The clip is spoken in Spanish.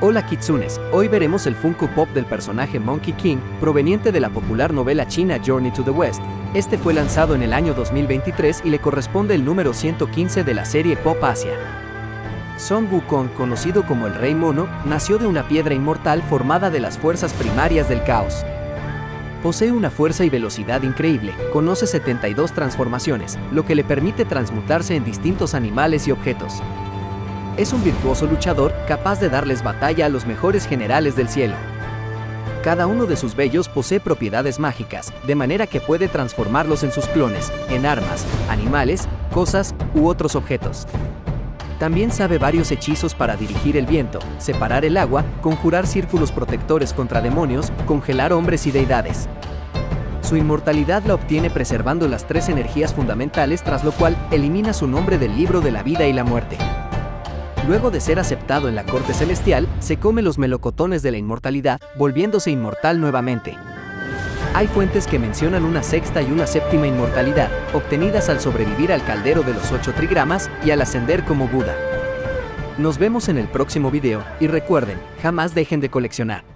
Hola Kitsunes, hoy veremos el Funko Pop del personaje Monkey King, proveniente de la popular novela china Journey to the West. Este fue lanzado en el año 2023 y le corresponde el número 115 de la serie Pop Asia. Son Wukong, conocido como el Rey Mono, nació de una piedra inmortal formada de las fuerzas primarias del caos. Posee una fuerza y velocidad increíble, conoce 72 transformaciones, lo que le permite transmutarse en distintos animales y objetos. Es un virtuoso luchador capaz de darles batalla a los mejores generales del cielo. Cada uno de sus vellos posee propiedades mágicas, de manera que puede transformarlos en sus clones, en armas, animales, cosas u otros objetos. También sabe varios hechizos para dirigir el viento, separar el agua, conjurar círculos protectores contra demonios, congelar hombres y deidades. Su inmortalidad la obtiene preservando las tres energías fundamentales, tras lo cual elimina su nombre del libro de la vida y la muerte. Luego de ser aceptado en la corte celestial, se come los melocotones de la inmortalidad, volviéndose inmortal nuevamente. Hay fuentes que mencionan una sexta y una séptima inmortalidad, obtenidas al sobrevivir al caldero de los ocho trigramas y al ascender como Buda. Nos vemos en el próximo video, y recuerden, jamás dejen de coleccionar.